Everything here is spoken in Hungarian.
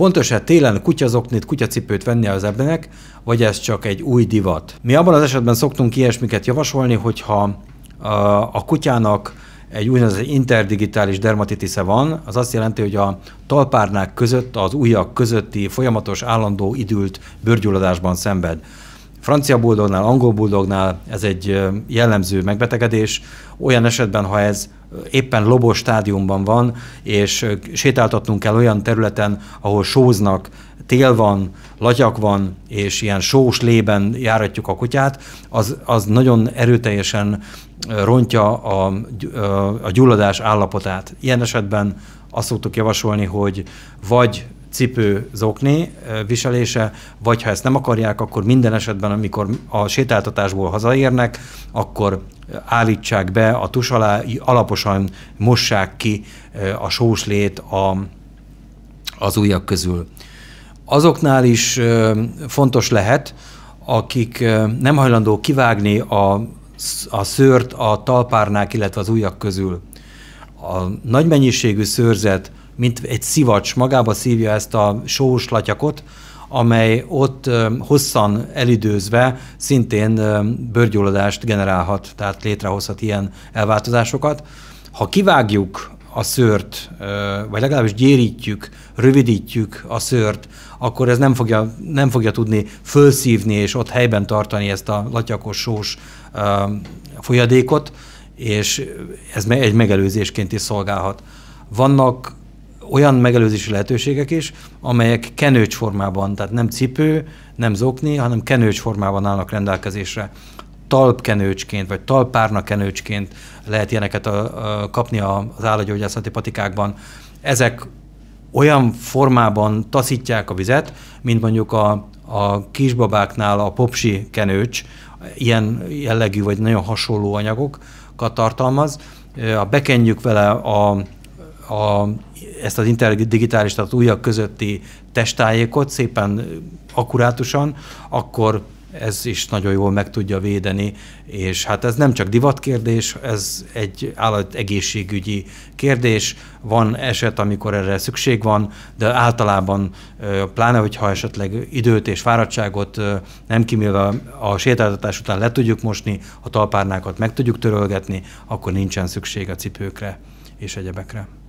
Fontos-e télen kutyazoknit, kutyacipőt venni az ebbenek, vagy ez csak egy új divat? Mi abban az esetben szoktunk ilyesmiket javasolni, hogyha a kutyának egy úgynevezett interdigitális dermatitisze van, az azt jelenti, hogy a talpárnák között, az ujjak közötti folyamatos állandó idült bőrgyulladásban szenved. Francia buldognál, angol buldognál ez egy jellemző megbetegedés. Olyan esetben, ha ez éppen lobos stádiumban van, és sétáltatnunk kell olyan területen, ahol sóznak, tél van, latyak van, és ilyen sós lében járatjuk a kutyát, az, az nagyon erőteljesen rontja a, a gyulladás állapotát. Ilyen esetben azt szoktuk javasolni, hogy vagy cipő zokni viselése, vagy ha ezt nem akarják, akkor minden esetben, amikor a sétáltatásból hazaérnek, akkor állítsák be a tus alá, alaposan mossák ki a sóslét a, az ujjak közül. Azoknál is fontos lehet, akik nem hajlandó kivágni a, a szőrt a talpárnák, illetve az ujjak közül. A nagy mennyiségű szőrzet mint egy szivacs, magába szívja ezt a sós latyakot, amely ott hosszan elidőzve szintén bőrgyulladást generálhat, tehát létrehozhat ilyen elváltozásokat. Ha kivágjuk a szőrt, vagy legalábbis gyérítjük, rövidítjük a szőrt, akkor ez nem fogja, nem fogja tudni fölszívni és ott helyben tartani ezt a latyakos sós folyadékot, és ez egy megelőzésként is szolgálhat. Vannak olyan megelőzési lehetőségek is, amelyek kenőcs formában, tehát nem cipő, nem zokni, hanem kenőcs formában állnak rendelkezésre. Talpkenőcsként, vagy talpárna kenőcsként lehet ilyeneket a, a, kapni az állatgyógyászati patikákban. Ezek olyan formában taszítják a vizet, mint mondjuk a, a kisbabáknál a popsi kenőcs, ilyen jellegű vagy nagyon hasonló anyagokat tartalmaz. A bekenjük vele a, a ezt az interdigitális, tehát ujjak közötti testájékot szépen akkurátusan, akkor ez is nagyon jól meg tudja védeni, és hát ez nem csak divatkérdés, ez egy állategészségügyi kérdés. Van eset, amikor erre szükség van, de általában, pláne hogyha esetleg időt és fáradtságot nem kimélve a sétáltatás után le tudjuk mosni, a talpárnákat meg tudjuk törölgetni, akkor nincsen szükség a cipőkre és egyebekre.